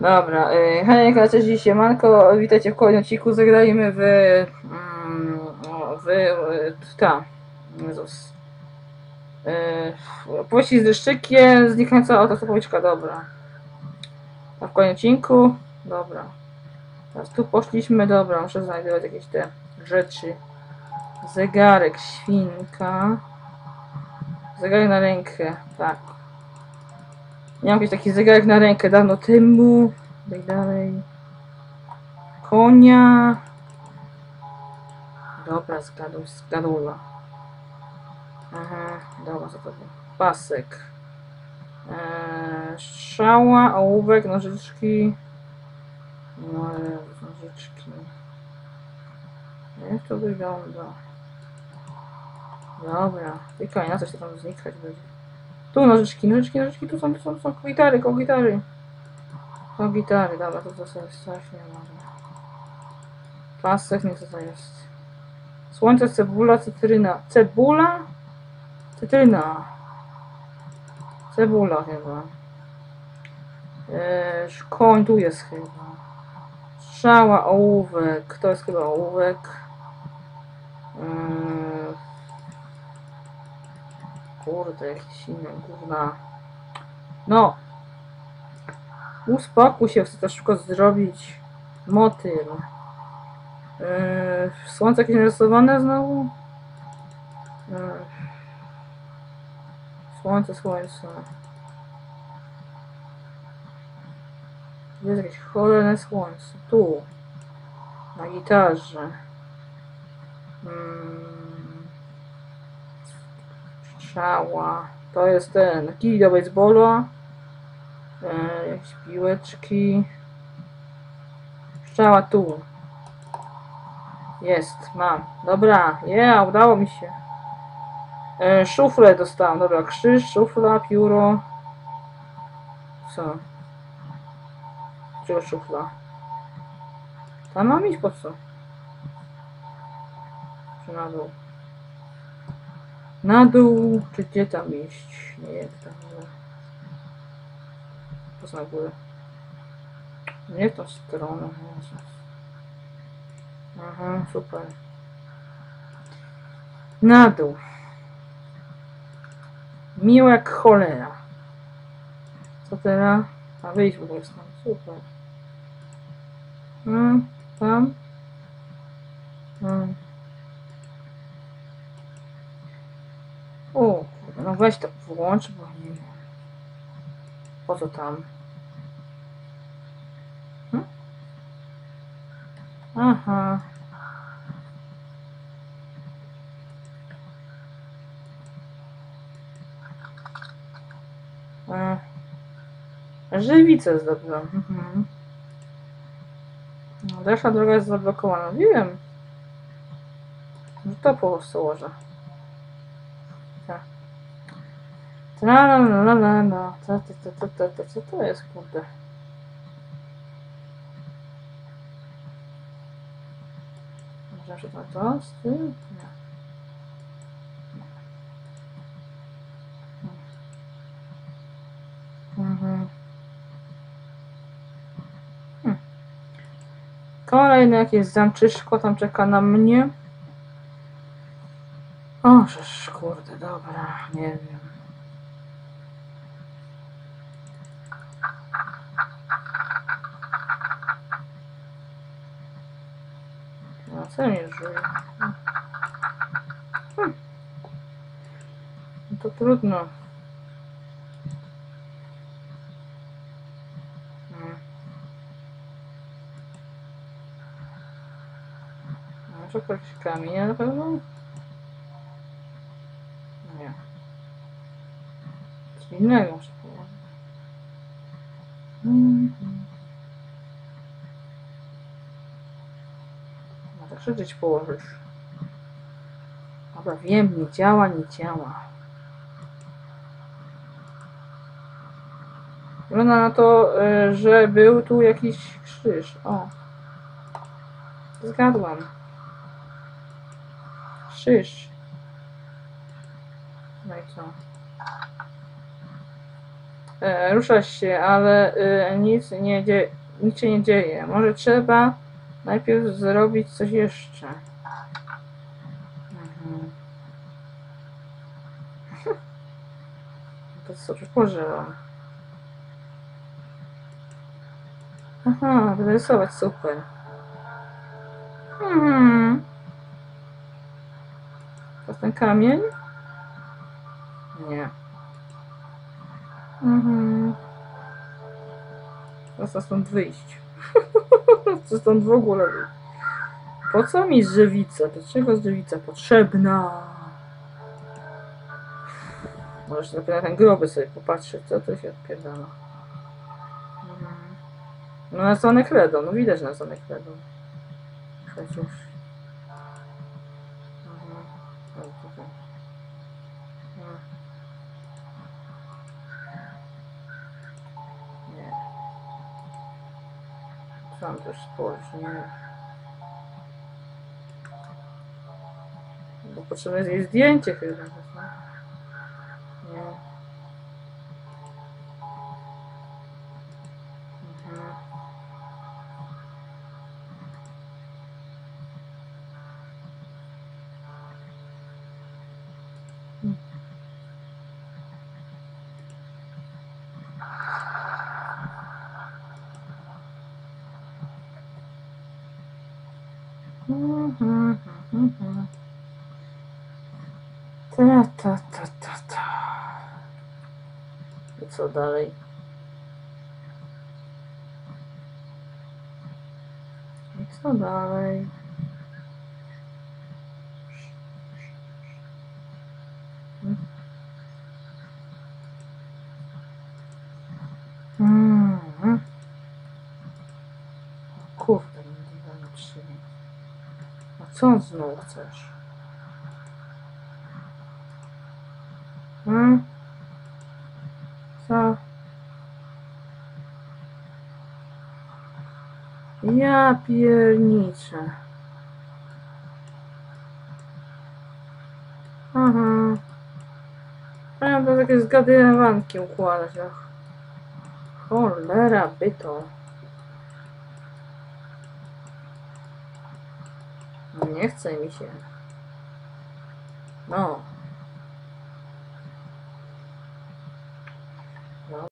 Dobra, y, Hej, cześć, dziś siemanko, witajcie w kolejnym odcinku, zagrajmy w... Mm, w... w ta... Jezus. Yy, Opowieści z deszczykiem, znikająca autostopowiczka, dobra. A w kolejnym odcinku, dobra. Teraz tu poszliśmy, dobra, muszę znajdować jakieś te rzeczy. Zegarek, świnka. Zegarek na rękę, tak. Miałem jakiś taki zegarek na rękę dawno temu. Tak dalej. Konia. Dobra, zgadł, zgadła. Aha, dobra, było? Pasek. Eee, strzała, ołówek, nożyczki. No, nożyczki. Jak to wygląda? Dobra, tylko na coś tam znikać będzie. Tu nożyczki, nożyczki, nożyczki, tu są, tu są, tu są gitary, koło gitary. O gitary, dobra, to to sobie strasznie może. Pasek, nie co to jest. Słońce, cebula, cytryna. Cebula? Cytryna. Cebula chyba. Eee, koń tu jest chyba. Strzała, ołówek. To jest chyba ołówek. Eee, kurde, jakieś inne gówna. No. Uspokój się, chcę to szybko zrobić. Motyl. Yy, słońce jakieś narysowane znowu? Yy. Słońce, słońce. Jest jakieś cholerne słońce. Tu. Na gitarze. Mm. Strzała. To jest ten kij do baseballa. E, jakieś piłeczki. Strzała tu. Jest, mam. Dobra, yeah, udało mi się. E, szuflę dostałem, dobra, krzyż, szufla, pióro. Co? Czego szufla? Tam mam iść po co? Czy na dół? Na dół, czy gdzie tam iść? Nie wiem, tam było. Po co na górę? Nie tą stronę. Aha, super. Na dół. Miło jak cholera. Co teraz? A wyjść w ogóle stąd. Super. No, tam. No. O, no weź to włącz, bo nie wiem. Po co tam? Hm? Aha. E, Żywicę zdobyłam. Mhm. No, Dalsza droga jest zablokowana. Wiem. To po prostu łożę. Tak. Ta, ta, ta, ta, ta. Co to jest, kurde? Może że to to? Z tym? Nie. Mhm. Hmm. Kolejne jakieś zamczyszko tam czeka na mnie. O, żeż kurde, dobra, nie wiem. No, co mnie żuje? Hmm. No to trudno. Hmm. Może to jakiś kamień na pewno? Nie. Coś innego muszę położyć. Mhm. No tak że gdzieś położysz. Dobra, wiem, nie działa, nie działa. Wygląda na to, y, że był tu jakiś krzyż. O. Zgadłam. Krzyż. No i co? E, się, ale e, nic nie dzieje, nic się nie dzieje. Może trzeba najpierw zrobić coś jeszcze. Mhm. To co pożyłam. Aha, wyrysować super. Mhm. To ten kamień? Nie. Mhm. Teraz stąd wyjść. Co stąd w ogóle? Po co mi żywica? Dlaczego żywica potrzebna? Możesz lepiej na ten groby sobie popatrzeć, co to się odpierdala. Mhm. No na stronę kredą, no widać na stronę kredą. Przecież. Mhm. Sam też spojrzeć, nie. Bo potrzebne jest jej zdjęcie chyba. to Ta, ta, ta, ta, ta. I co dalej? I co dalej? Co znowu chcesz? Hmm? Co? Ja pierniczę. Aha. A ja to takie zgadywanki układać. Cholera byto. Mi się. No.